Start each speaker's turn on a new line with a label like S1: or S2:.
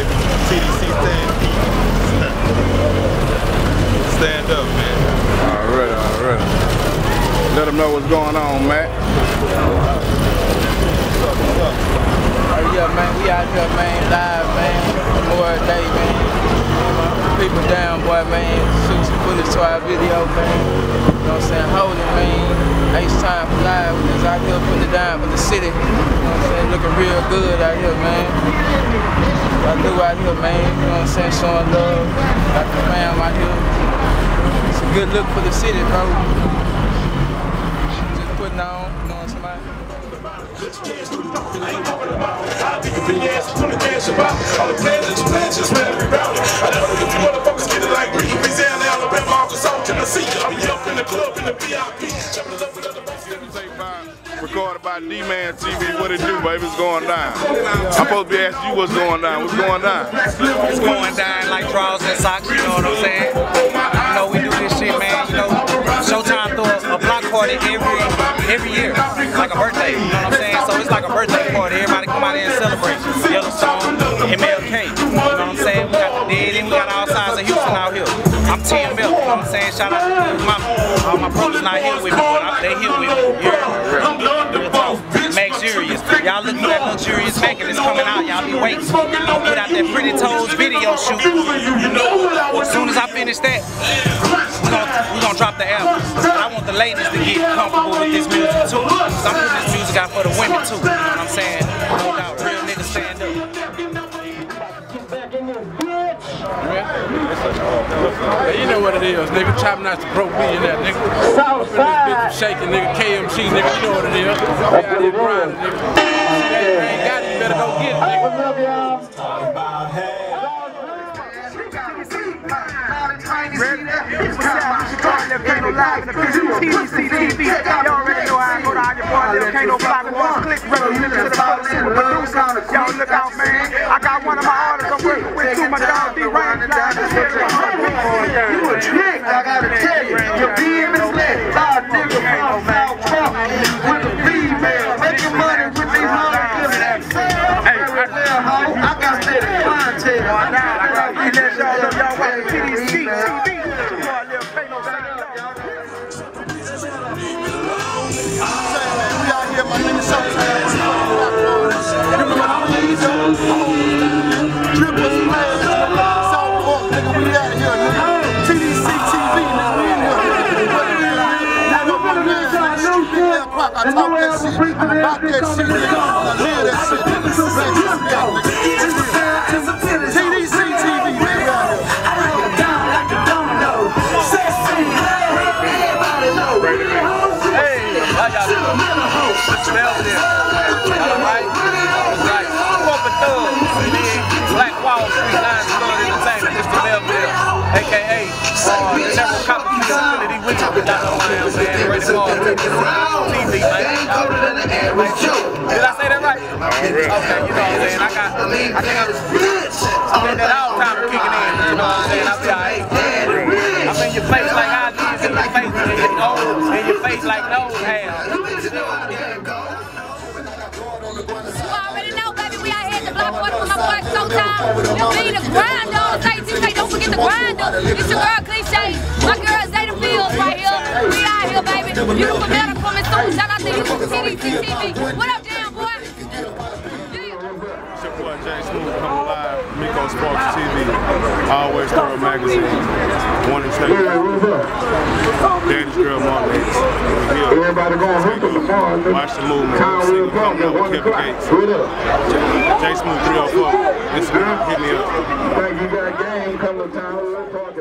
S1: TDC stand Stand up, man.
S2: Alright, alright. Let them know what's going on, Matt.
S3: Oh yeah, man, we out here, man, live, man. More day, man. People down, boy, man. Shoot some footage to our video, man. You know what I'm saying? Hold it, man. H time for live. We just out here putting it down for the city. You know I'm saying? Looking real good out here, man. I do out here, man. You know what I'm saying? Showing love. Got the fam out here. It's a good look for the city, bro. Just putting on, you know what I'm saying?
S4: all the just. I know if you motherfuckers get it like me. Louisiana, Alabama, Arkansas, Tennessee. I be up in the club in the VIP.
S2: By D-Man TV. What it do, baby? It's going down. I'm supposed to be asking you what's going down. What's going down?
S5: It's going down like draws and socks, you know what I'm saying? You know, we do this shit, man. You know, Showtyme throw a, a block party every every year, like a birthday. You know what I'm saying? So it's like a birthday party. Everybody come out here and celebrate. Yellowstone, MLK. You know what I'm saying? We got the dead and we got all sides of Houston out here. I'm Tim Milk, you know what I'm saying? Shout out to my all my brothers not here with me, but I, they here with me. Yeah. Y'all look for that luxurious Mac and it's coming out. Y'all be waiting. I'll put out that Pretty Toes video shoot. As soon as I finish that, we're gonna, we gonna drop the album. I want the ladies to get comfortable with this music too. Cause I'm putting this music out for the women too. You know what I'm saying? No doubt,
S6: Hey, you know what it is, nigga. Chopping out the pro billionaire, nigga. Southside. Shaking, nigga. KMC, nigga. You know what it is. We out here grinding, nigga. See that you ain't got it, you better go get it, nigga. What's up, y'all?
S7: Y'all already know how I go down your boy, Lil Kano Block One Click, representative to the full super producer. Y'all look out, man. I got one of my artists You a trick, I gotta tell you. Your DM is lit. Live nigga from South Park with a female. Making money with these hoes. Hey, I got steady clientele. We let y'all know y'all watching TDC TV. Boy,
S1: I talk that shit. I'm about that shit, nigga. I live that shit, nigga. Man, check me out, nigga. TDC TV, nigga, out here.
S3: Hey, how y'all doing? Mr. Melvin. All right? Right. Thug. Black Wall Street Lions Club Entertainment. Mr. Melvin. AKA uh, several copies of Infinity Williams. Y'all know who I am, man. Ready to go. TV, man. Did I say that right? Okay, you know what I'm saying. I got, I think I'm, I'm in that all time oh, kicking in. You know what I'm saying? I'll be alright. I'm in your face like I did in your face, in your nose, in your face like nose hair.
S8: You already know, baby, we out here at the block party my boy Showtyme. You need to grind on. Say, say, don't forget the grind on. It's your girl Cliche. My girl You can better coming soon. Shout out to you from TDC TV. What up, damn boy?
S2: It's your boy Jay Smooth coming live. Miko Sports TV. Always Thorough Magazine. One and two. Daddy's Girl Marley.
S9: Everybody going hook up tomorrow. nigga.
S2: Watch the movement.
S9: Town
S2: Single
S9: will come
S2: coming
S9: at
S2: up with Kevin. Gates. J Smooth 304. Instagram. Hit me up.
S9: Think you got a game coming to town.